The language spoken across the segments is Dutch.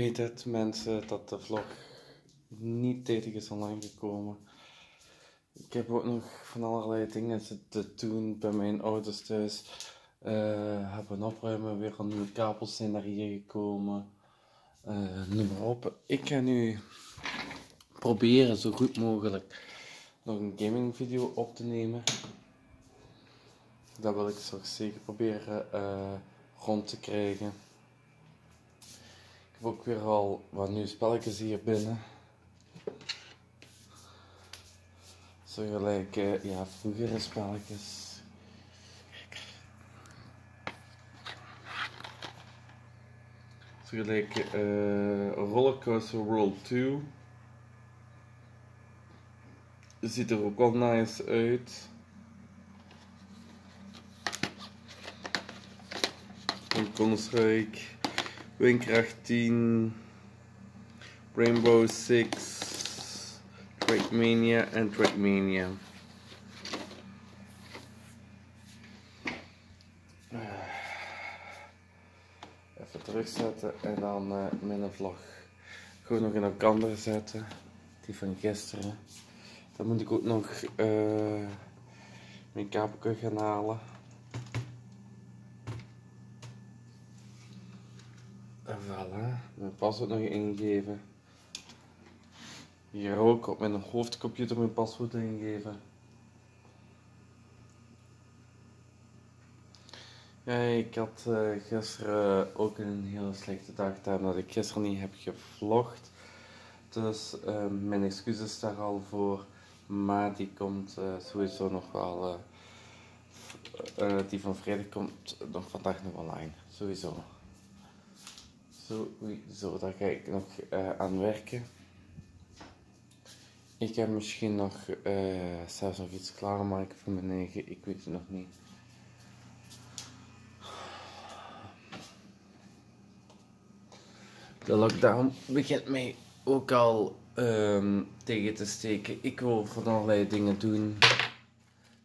weet het mensen dat de vlog niet tijdig is online gekomen. Ik heb ook nog van allerlei dingen te doen bij mijn ouders thuis. Uh, hebben opruimen, weer al nieuwe kabels zijn naar hier gekomen. Uh, noem maar op. Ik ga nu proberen zo goed mogelijk nog een gaming video op te nemen. Dat wil ik zo zeker proberen uh, rond te krijgen. Heb ook weer al wat nieuwe spelletjes hier binnen. Zo gelijk, uh, ja, vroegere spelletjes. Zo gelijk uh, Rollercoaster World 2. Ziet er ook wel nice uit. Counter-Strike, Windkracht 10, Rainbow Six, Trackmania en Trackmania. Even terugzetten en dan uh, mijn vlog gewoon nog in elkaar zetten. Die van gisteren. Dan moet ik ook nog uh, mijn kabel gaan halen. En voilà, mijn paswoord nog ingeven. Hier ook op mijn hoofdcomputer mijn paswoord ingeven. Ja, ik had uh, gisteren ook een hele slechte dag omdat ik gisteren niet heb gevlogd. Dus uh, mijn excuses daar al voor. Maar die komt uh, sowieso nog wel. die van vrijdag komt nog vandaag nog online. Sowieso. Zo, daar ga ik nog uh, aan werken. Ik heb misschien nog uh, zelfs nog iets klaarmaken voor mijn eigen, ik weet het nog niet. De lockdown begint mij ook al um, tegen te steken. Ik wil van allerlei dingen doen.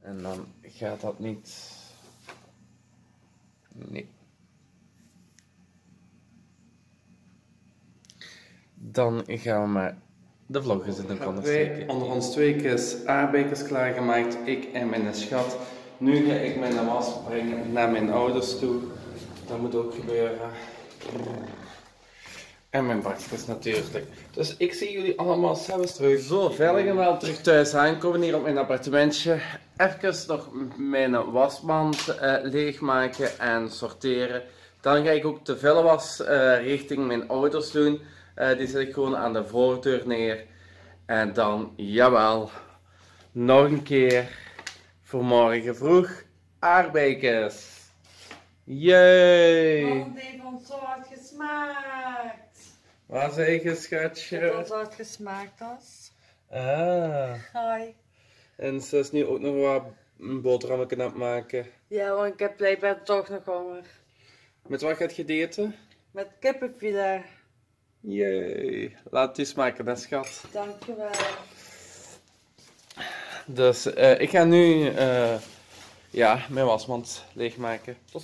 En dan gaat dat niet. Nee. Dan gaan we maar de vlog eens in de kan steken. Onder ons twee keer aardbekers klaargemaakt, ik en mijn schat. Nu ga ik mijn was brengen naar mijn ouders toe. Dat moet ook gebeuren. En mijn bakjes natuurlijk. Dus ik zie jullie allemaal zelfs terug. Zo, veilig en wel terug thuis aankomen hier op mijn appartementje. Even nog mijn wasmand uh, leegmaken en sorteren. Dan ga ik ook de vuilwas uh, richting mijn ouders doen. Uh, die zet ik gewoon aan de voordeur neer. En dan, jawel, nog een keer voor morgen vroeg aardbeikers. Jee! Want heeft ons zo hard gesmaakt. Wat zeg je, schatje? Het ons hard gesmaakt was. Ah. Hi. En ze is nu ook nog wat een boterham aan het maken. Ja, want ik heb blijkbaar toch nog honger. Met wat gaat je eten? Met kippenfilet. Jee, laat het eens maken, dat schat. Dankjewel. Dus uh, ik ga nu uh, ja, mijn wasmand leegmaken. Tot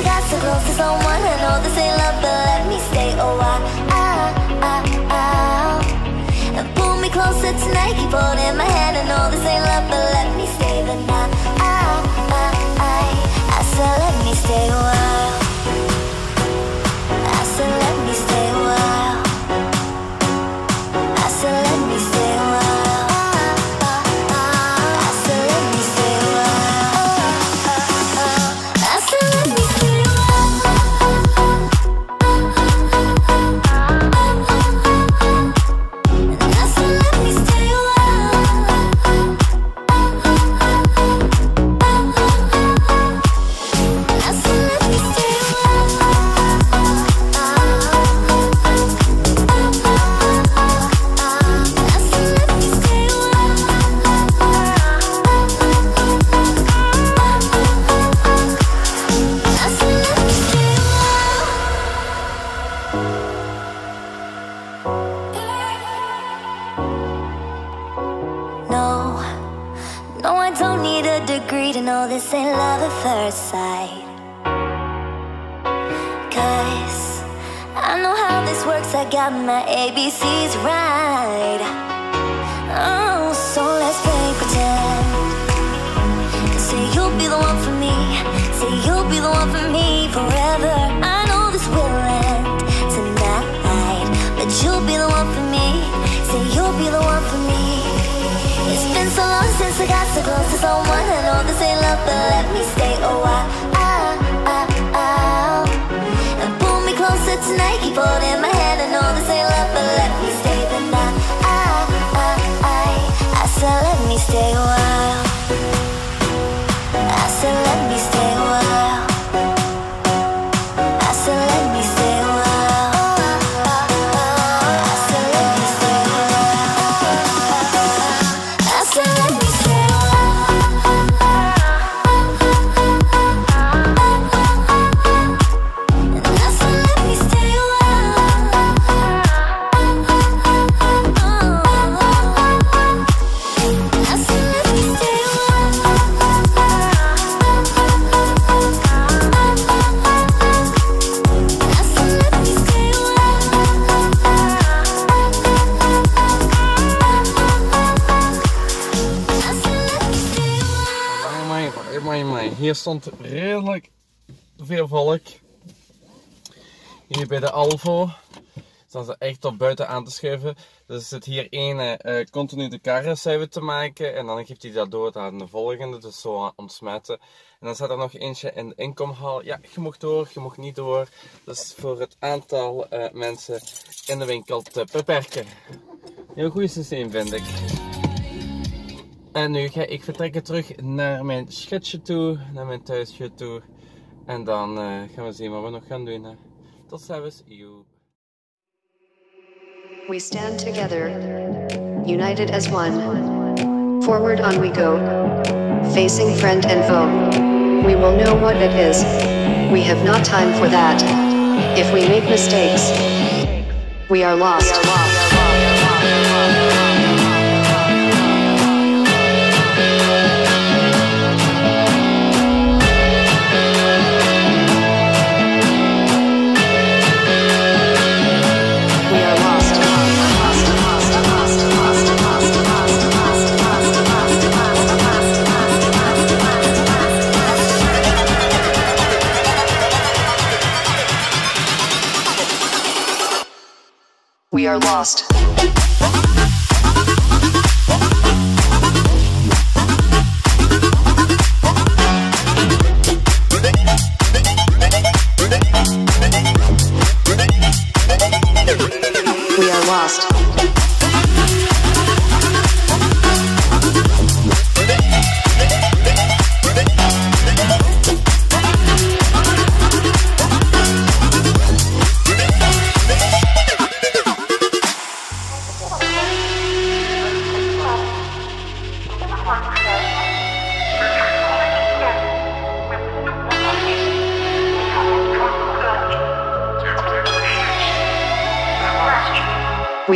straks. got so close to someone I know this ain't love, but let me stay a while ah, ah, ah. And pull me closer tonight Keep holding my hand I know this ain't love, but let me stay the night ah, ah, ah. I said let me stay a while other side. Cause I know how this works, I got my ABCs right. Oh, so let's play pretend. Say you'll be the one for me. Say you'll be the one for me forever. I know this will end tonight, but you'll be the one for me. Say you'll be the one for me. It's been so long since I got so close to someone. Nike for them. Hier stond redelijk veel volk. Hier bij de Alvo staan ze echt op buiten aan te schuiven. Dus zit hier één eh, continu de karren te maken en dan geeft hij dat door aan de volgende, dus zo ontsmetten. En dan staat er nog eentje in de inkomhal. Ja, je mocht door, je mocht niet door. Dus voor het aantal eh, mensen in de winkel te beperken. Heel goed systeem vind ik. En nu ga ik vertrekken terug naar mijn schetsje toe, naar mijn thuisje toe. En dan eh, gaan we zien wat we nog gaan doen. Hè. Tot ziens, you. We stand together, united as one. Forward on we go, facing friend and foe. We will know what it is. We have not time for that. If we make mistakes, we are lost. Lost.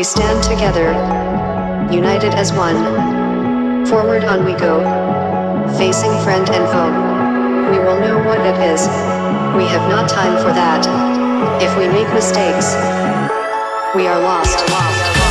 We stand together, united as one. Forward on we go, facing friend and foe. We will know what it is. We have not time for that. If we make mistakes, we are lost. We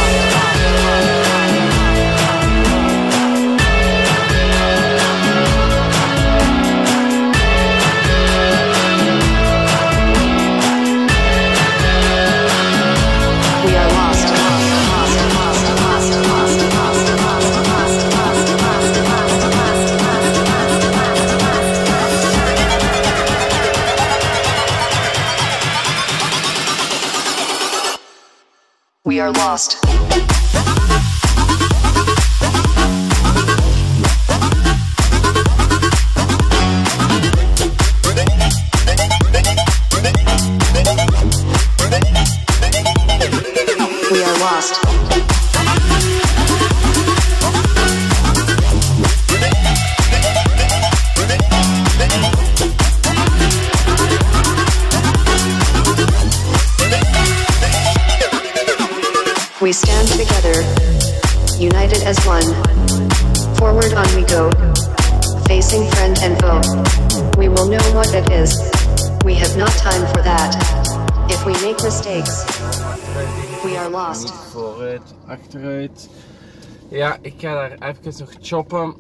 We stand together, united as one. Forward on we go, facing friend and foe. We will know what it is. We have not time for that. If we make mistakes, we are lost. Vooruit, achteruit. Ja, ik ga daar even nog choppen.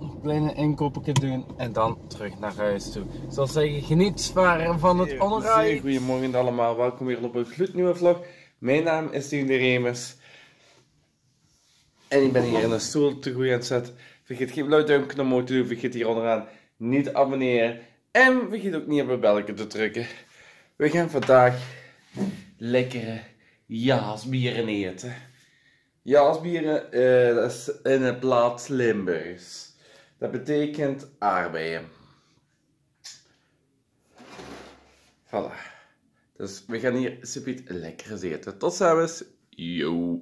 Nog kleine inkopen doen en dan terug naar huis toe. Ik zal zeggen, geniet van het onderhoud. Goedemorgen allemaal, welkom weer op een gloednieuwe vlog. Mijn naam is Steven de Remers. En ik ben hier in een stoel te groeien aan het zetten. Vergeet geen blauw duimpje te doen. Vergeet hier onderaan niet te abonneren. En vergeet ook niet op het belletje te drukken. We gaan vandaag lekkere jaasbieren eten. Jaasbieren, dat is in het plaats Limburgs. Dat betekent aardbeien. Voilà. Dus we gaan hier super lekker eten. Tot ziens. Yo.